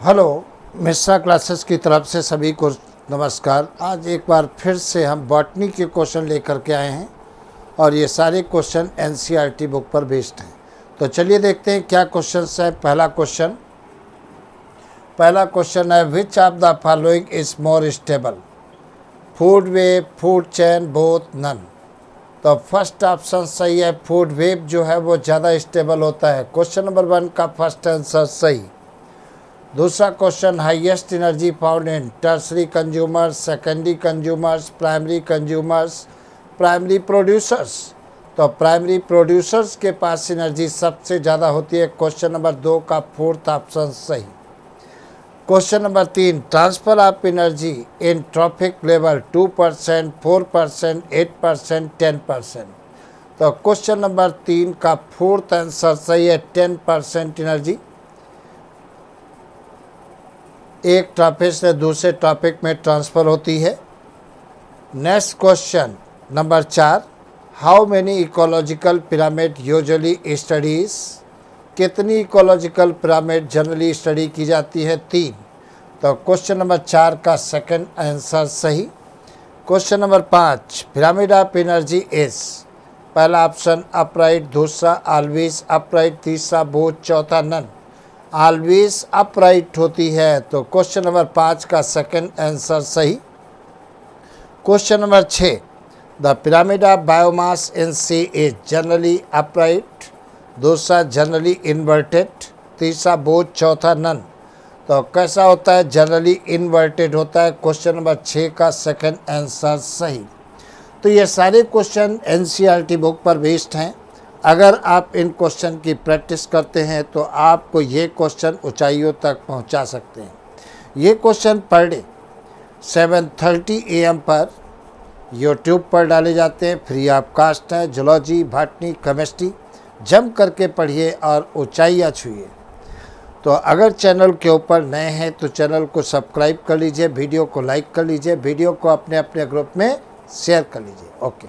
Hello Mishra classes की तरफ़ से सभी को नमस्कार। आज एक बार फिर से हम बॉटनी के क्वेश्चन लेकर के आए हैं और ये सारे क्वेश्चन एन बुक पर बेस्ड हैं। तो चलिए देखते हैं क्या क्वेश्चन है। पहला क्वेश्चन पहला क्वेश्चन है which of the following is more stable food web food chain both none तो फ़र्स्ट ऑप्शन सही है फ़ूड वेब जो है वो ज़्यादा स्टेबल होता है। क्वेश्चन नंबर वन का फ़र्स्ट आंसर सही। दूसरा question highest energy found in tertiary consumers secondary consumers primary consumers primary producers तो प्राइमरी प्रोड्यूसर्स के पास एनर्जी सबसे ज़्यादा होती है। क्वेश्चन नंबर दो का फोर्थ ऑप्शन सही। क्वेश्चन नंबर तीन transfer of energy in trophic level two percent four percent eight percent ten percent तो क्वेश्चन नंबर तीन का फोर्थ आंसर सही है। टेन परसेंट एनर्जी एक टॉपिक से दूसरे टॉपिक में ट्रांसफ़र होती है। नेक्स्ट क्वेश्चन नंबर चार how many ecological pyramid usually studies कितनी इकोलॉजिकल पिरामिड जनरली स्टडी की जाती है? तीन। तो क्वेश्चन नंबर चार का सेकंड आंसर सही। क्वेश्चन नंबर पाँच पिरामिड ऑफ़ एनर्जी इज़ पहला ऑप्शन अपराइट दूसरा ऑलवेज अपराइट तीसरा बोझ चौथा नन ऑलवेज अपराइट होती है तो क्वेश्चन नंबर पाँच का सेकंड आंसर सही। क्वेश्चन नंबर छः the pyramid of biomass in sea is generally upright दूसरा जनरली इन्वर्टेड तीसरा बोझ चौथा नन तो कैसा होता है? जनरली इन्वर्टेड होता है। क्वेश्चन नंबर छः का सेकंड आंसर सही। तो ये सारे क्वेश्चन एन बुक पर बेस्ड हैं। अगर आप इन क्वेश्चन की प्रैक्टिस करते हैं तो आपको ये क्वेश्चन ऊंचाइयों तक पहुँचा सकते हैं। ये question per day seven thirty ए पर यूट्यूब पर डाले जाते हैं। फ्री ऑफ़ कास्ट है जोलॉजी भाटनी केमिस्ट्री जम करके पढ़िए और ऊंचाइयाँ छुए तो अगर चैनल के ऊपर नए हैं तो चैनल को सब्सक्राइब कर लीजिए वीडियो को लाइक कर लीजिए वीडियो को अपने अपने ग्रुप में शेयर कर लीजिए। ओके